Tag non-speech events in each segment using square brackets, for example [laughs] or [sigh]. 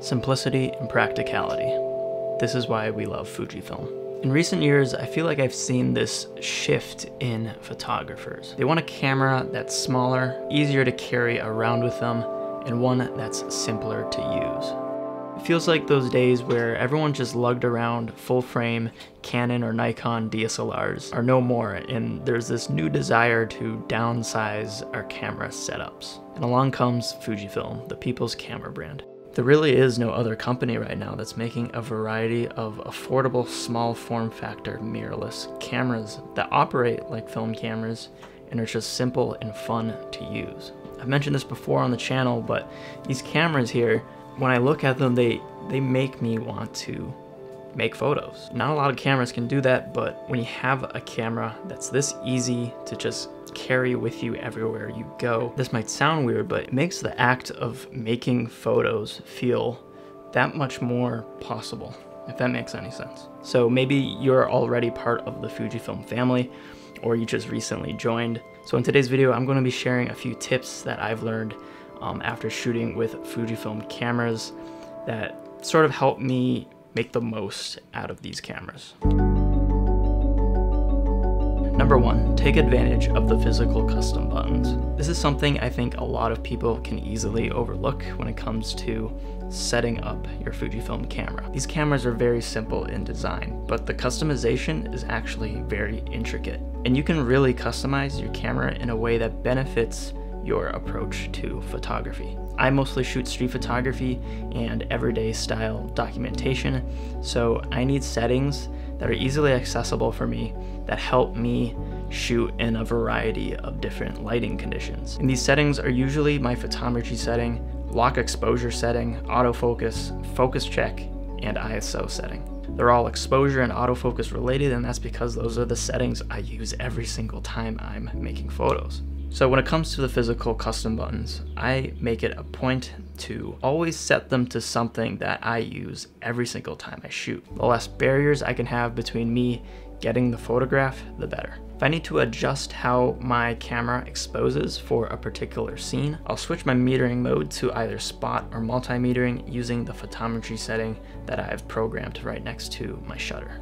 Simplicity and practicality. This is why we love Fujifilm. In recent years, I feel like I've seen this shift in photographers. They want a camera that's smaller, easier to carry around with them, and one that's simpler to use. It feels like those days where everyone just lugged around full frame Canon or Nikon DSLRs are no more and there's this new desire to downsize our camera setups. And along comes Fujifilm, the people's camera brand. There really is no other company right now that's making a variety of affordable small form factor mirrorless cameras that operate like film cameras and are just simple and fun to use. I've mentioned this before on the channel, but these cameras here when I look at them, they, they make me want to make photos. Not a lot of cameras can do that, but when you have a camera that's this easy to just carry with you everywhere you go, this might sound weird, but it makes the act of making photos feel that much more possible, if that makes any sense. So maybe you're already part of the Fujifilm family, or you just recently joined. So in today's video, I'm gonna be sharing a few tips that I've learned um, after shooting with Fujifilm cameras that sort of helped me make the most out of these cameras. Number one, take advantage of the physical custom buttons. This is something I think a lot of people can easily overlook when it comes to setting up your Fujifilm camera. These cameras are very simple in design, but the customization is actually very intricate. And you can really customize your camera in a way that benefits your approach to photography. I mostly shoot street photography and everyday style documentation, so I need settings that are easily accessible for me that help me shoot in a variety of different lighting conditions. And these settings are usually my photometry setting, lock exposure setting, autofocus, focus check, and ISO setting. They're all exposure and autofocus related and that's because those are the settings I use every single time I'm making photos. So when it comes to the physical custom buttons, I make it a point to always set them to something that I use every single time I shoot. The less barriers I can have between me getting the photograph, the better. If I need to adjust how my camera exposes for a particular scene, I'll switch my metering mode to either spot or multimetering using the photometry setting that I've programmed right next to my shutter.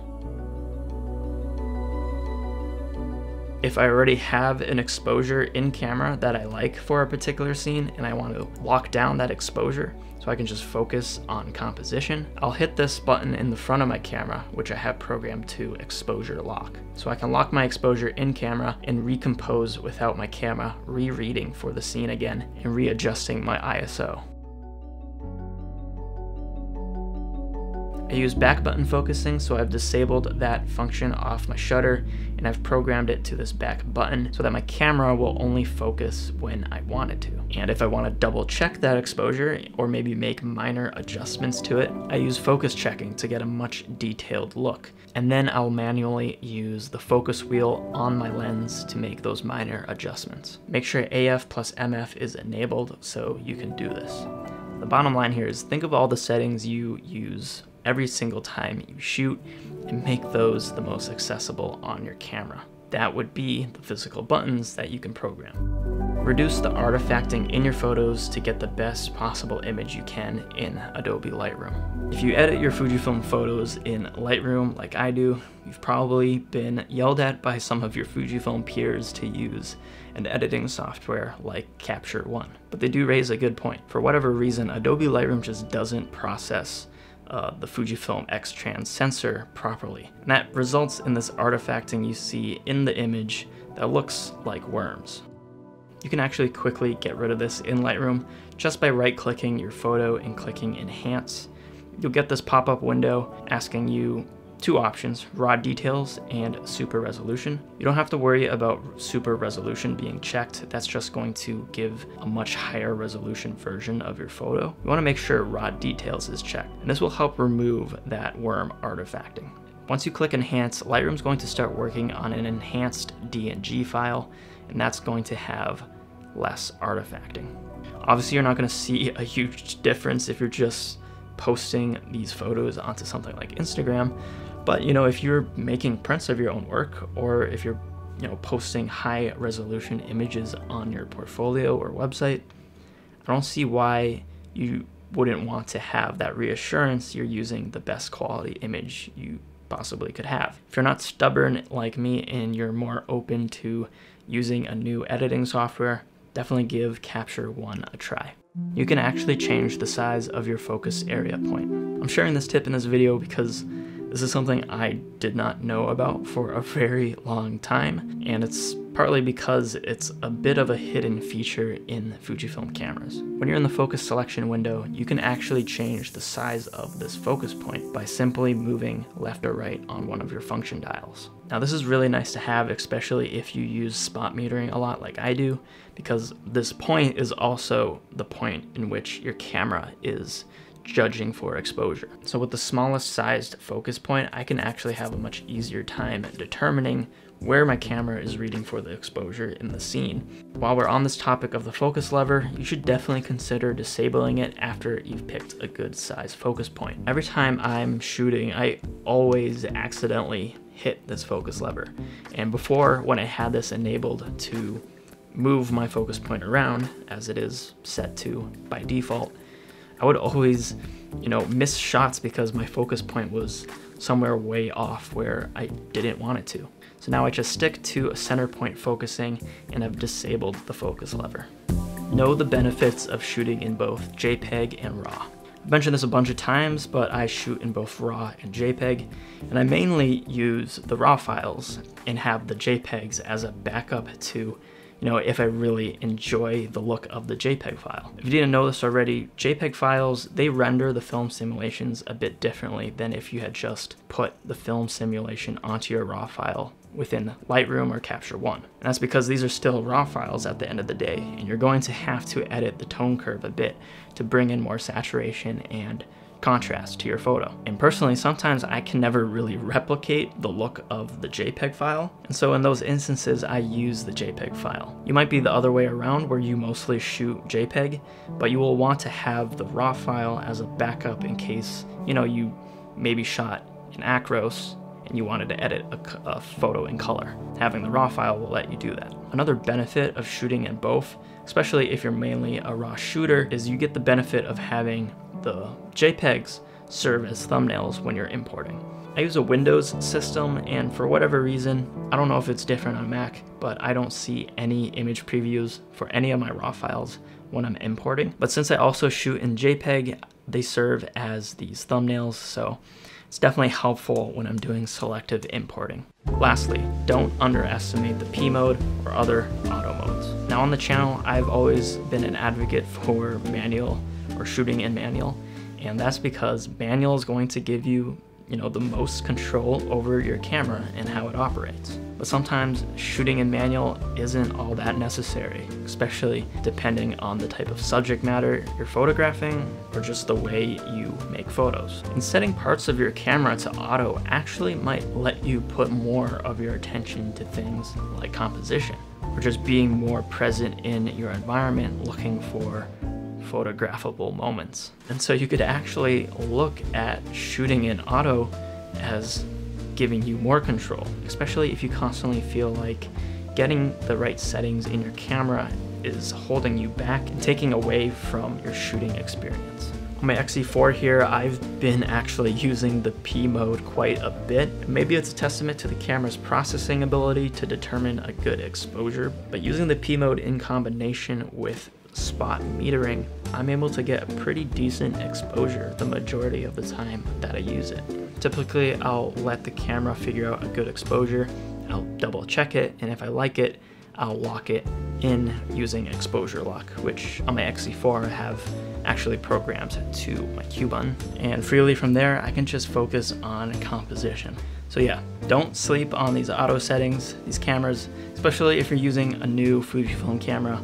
If I already have an exposure in camera that I like for a particular scene and I want to lock down that exposure so I can just focus on composition, I'll hit this button in the front of my camera, which I have programmed to exposure lock. So I can lock my exposure in camera and recompose without my camera rereading for the scene again and readjusting my ISO. I use back button focusing, so I've disabled that function off my shutter and I've programmed it to this back button so that my camera will only focus when I want it to. And if I want to double check that exposure or maybe make minor adjustments to it, I use focus checking to get a much detailed look. And then I'll manually use the focus wheel on my lens to make those minor adjustments. Make sure AF plus MF is enabled so you can do this. The bottom line here is think of all the settings you use every single time you shoot and make those the most accessible on your camera. That would be the physical buttons that you can program. Reduce the artifacting in your photos to get the best possible image you can in Adobe Lightroom. If you edit your Fujifilm photos in Lightroom like I do, you've probably been yelled at by some of your Fujifilm peers to use an editing software like Capture One. But they do raise a good point. For whatever reason, Adobe Lightroom just doesn't process uh, the Fujifilm X-Trans sensor properly. And that results in this artifacting you see in the image that looks like worms. You can actually quickly get rid of this in Lightroom just by right-clicking your photo and clicking Enhance. You'll get this pop-up window asking you two options, raw details and super resolution. You don't have to worry about super resolution being checked. That's just going to give a much higher resolution version of your photo. You wanna make sure raw details is checked, and this will help remove that worm artifacting. Once you click enhance, Lightroom's going to start working on an enhanced DNG file, and that's going to have less artifacting. Obviously, you're not gonna see a huge difference if you're just posting these photos onto something like Instagram, but you know, if you're making prints of your own work or if you're you know posting high resolution images on your portfolio or website, I don't see why you wouldn't want to have that reassurance you're using the best quality image you possibly could have. If you're not stubborn like me and you're more open to using a new editing software, definitely give Capture One a try. You can actually change the size of your focus area point. I'm sharing this tip in this video because this is something I did not know about for a very long time, and it's partly because it's a bit of a hidden feature in Fujifilm cameras. When you're in the focus selection window, you can actually change the size of this focus point by simply moving left or right on one of your function dials. Now this is really nice to have, especially if you use spot metering a lot like I do, because this point is also the point in which your camera is judging for exposure. So with the smallest sized focus point, I can actually have a much easier time determining where my camera is reading for the exposure in the scene. While we're on this topic of the focus lever, you should definitely consider disabling it after you've picked a good size focus point. Every time I'm shooting, I always accidentally hit this focus lever. And before, when I had this enabled to move my focus point around, as it is set to by default, I would always, you know, miss shots because my focus point was somewhere way off where I didn't want it to. So now I just stick to a center point focusing and I've disabled the focus lever. Know the benefits of shooting in both JPEG and RAW. I've mentioned this a bunch of times, but I shoot in both RAW and JPEG, and I mainly use the RAW files and have the JPEGs as a backup to you know, if I really enjoy the look of the JPEG file. If you didn't know this already, JPEG files, they render the film simulations a bit differently than if you had just put the film simulation onto your RAW file within Lightroom or Capture One. And that's because these are still RAW files at the end of the day, and you're going to have to edit the tone curve a bit to bring in more saturation and contrast to your photo. And personally, sometimes I can never really replicate the look of the JPEG file, and so in those instances, I use the JPEG file. You might be the other way around where you mostly shoot JPEG, but you will want to have the RAW file as a backup in case, you know, you maybe shot in Acros and you wanted to edit a, a, photo in color. Having the RAW file will let you do that. Another benefit of shooting in both, especially if you're mainly a RAW shooter, is you get the benefit of having the JPEGs serve as thumbnails when you're importing. I use a Windows system and for whatever reason, I don't know if it's different on Mac, but I don't see any image previews for any of my RAW files when I'm importing. But since I also shoot in JPEG, they serve as these thumbnails, so it's definitely helpful when I'm doing selective importing. Lastly, don't underestimate the P mode or other auto modes. Now on the channel, I've always been an advocate for manual or shooting in manual. And that's because manual is going to give you, you know, the most control over your camera and how it operates. But sometimes shooting in manual isn't all that necessary, especially depending on the type of subject matter you're photographing or just the way you make photos. And setting parts of your camera to auto actually might let you put more of your attention to things like composition or just being more present in your environment looking for photographable moments. And so you could actually look at shooting in auto as giving you more control, especially if you constantly feel like getting the right settings in your camera is holding you back and taking away from your shooting experience. On my XE4 here, I've been actually [laughs] using the P mode quite a bit. Maybe it's a testament to the camera's processing ability to determine a good exposure, but using the P mode in combination with spot metering, I'm able to get a pretty decent exposure the majority of the time that I use it. Typically, I'll let the camera figure out a good exposure, I'll double check it, and if I like it, I'll lock it in using exposure lock, which on my XE4 I have actually programmed to my button. And freely from there, I can just focus on composition. So yeah, don't sleep on these auto settings, these cameras, especially if you're using a new Fujifilm camera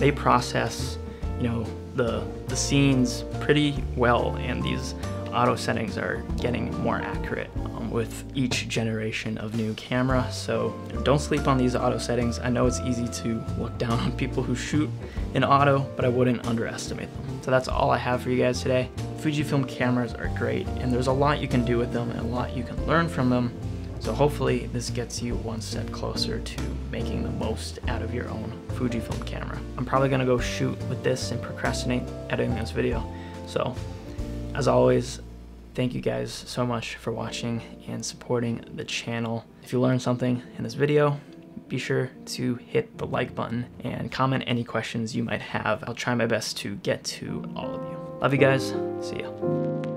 they process, you know, the the scenes pretty well, and these auto settings are getting more accurate um, with each generation of new camera. So don't sleep on these auto settings. I know it's easy to look down on people who shoot in auto, but I wouldn't underestimate them. So that's all I have for you guys today. Fujifilm cameras are great, and there's a lot you can do with them and a lot you can learn from them. So hopefully this gets you one step closer to making the most out of your own Fujifilm camera. I'm probably gonna go shoot with this and procrastinate editing this video. So, as always, thank you guys so much for watching and supporting the channel. If you learned something in this video, be sure to hit the like button and comment any questions you might have. I'll try my best to get to all of you. Love you guys. See ya.